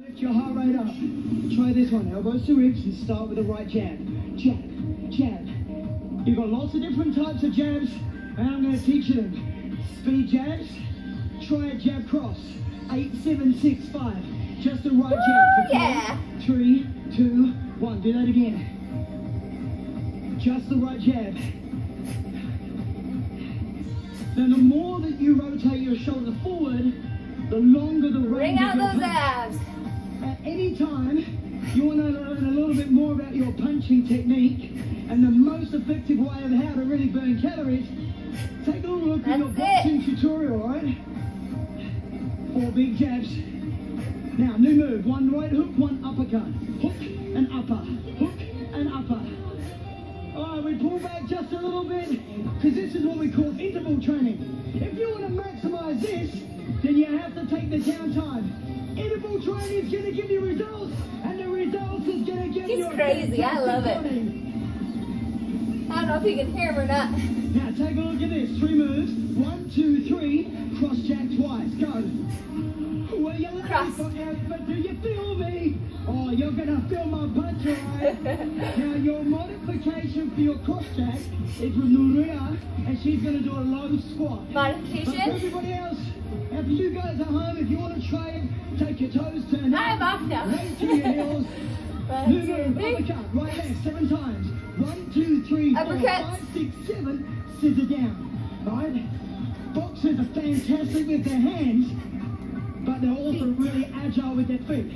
Lift your heart rate up. Try this one. Elbows to ribs and start with the right jab. Jab, jab. You've got lots of different types of jabs, and I'm going to teach you them. Speed jabs. Try a jab cross. Eight, seven, six, five. Just the right jab. yeah. Three, two, one. Do that again. Just the right jab. Now, the more that you rotate your shoulder forward, the longer the range Bring out those abs. At any time, you want to learn a little bit more about your punching technique and the most effective way of how to really burn calories. Take a look at your boxing tutorial, alright? Four big jabs. Now, new move. One right hook, one uppercut. Hook and upper. Hook and upper. Alright, we pull back just a little bit because this is what we call interval training. If you want to maximize this, then you have to take the downtime. Going to give He's crazy, I love it. I don't know if you can hear him or not. Now take a look at this. Three moves. One, two, three. Cross jack twice. Go. Well, you like Cross. but do you feel me? Oh, you're gonna feel my butt, alright? now your modification for your cross jack is with Nuria, and she's gonna do a low squat. But Modification. everybody else, if you guys at home, if you want to try it, take your toes, One, New two, three. uppercut, right left, seven times. One, two, three, four, Uppercut. five, six, seven, scissor down. Right? Boxers are fantastic with their hands, but they're also really agile with their feet.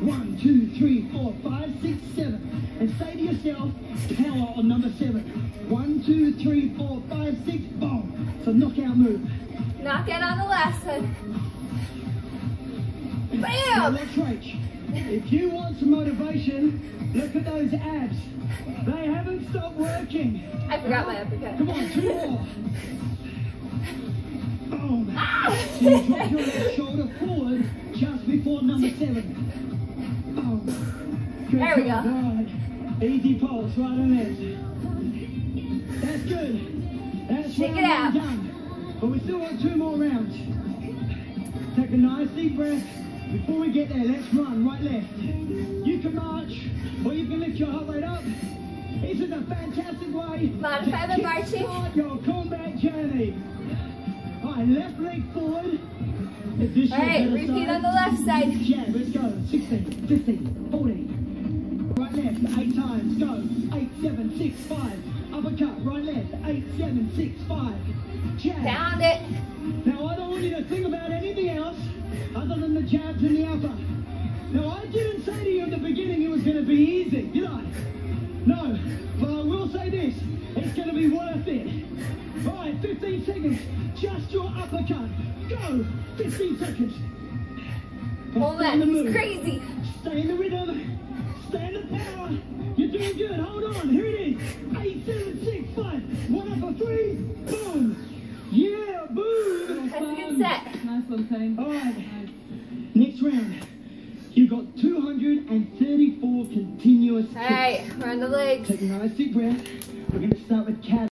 One, two, three, four, five, six, seven. And say to yourself, power on number seven. One, two, three, four, five, six, boom. It's a knockout move. Knockout on the last one. Bam! If you want some motivation, look at those abs. They haven't stopped working. I forgot my uppercut. Come on, two more. Boom. Ah! So you drop your left shoulder forward just before number seven. Boom. Good There we go. Right. Easy pulse, right on it. That's good. That's Shake it out. done. But we still want two more rounds. Take a nice deep breath. Before we get there, let's run right left. You can march, or you can lift your heart rate up. This is a fantastic way Modify to kickstart your combat journey. All right, left leg forward. All right, repeat on the left side. Jab, let's go. 16, 15, 14. Right left, eight times. Go. Eight, seven, six, five. Uppercut, right left. Eight, seven, six, five. Jab. Found it. Now, I don't want you to think about else other than the jabs and the upper. Now, I didn't say to you at the beginning it was going to be easy, did I? No, but I will say this it's going to be worth it. All right, 15 seconds. Just your uppercut. Go. 15 seconds. Hold stay that. in the He's move. crazy. Stay in the rhythm. Stay in the power. You're doing good. Hold on. Here it is. Eight, seven, six, five. One up for three. Boom. Yeah, boom. That's a good set. Nice one, Tane. All right. Round. You've got 234 continuous All right, run the legs. Take a nice deep breath. We're going to start with